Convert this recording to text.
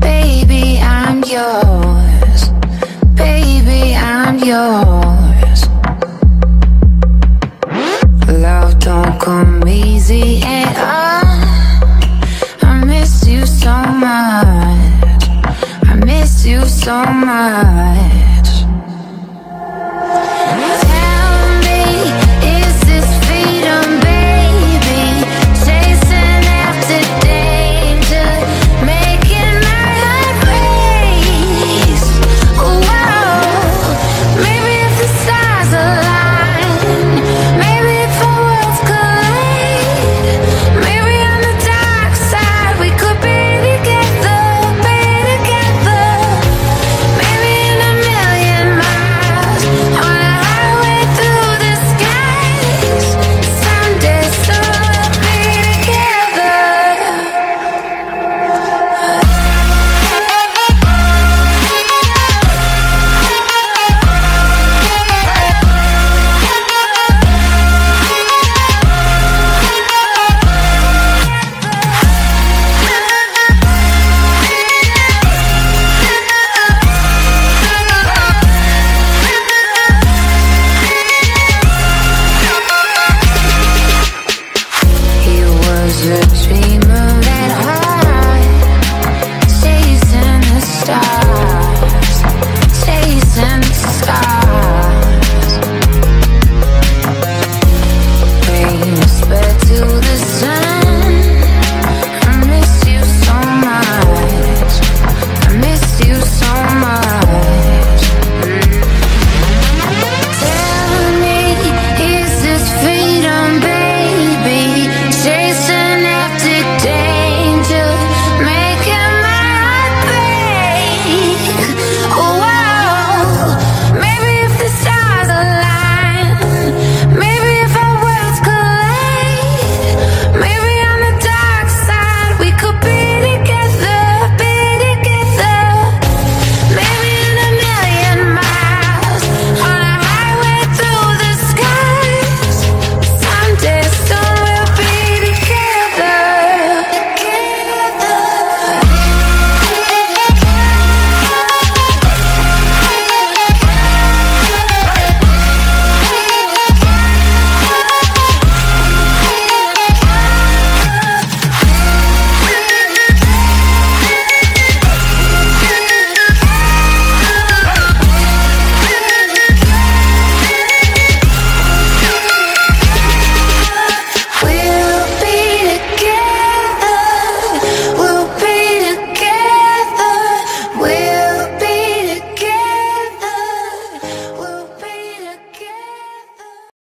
Baby, I'm yours. Baby, I'm yours. Love don't come easy I miss you so much. I miss you so much. was a dreamer.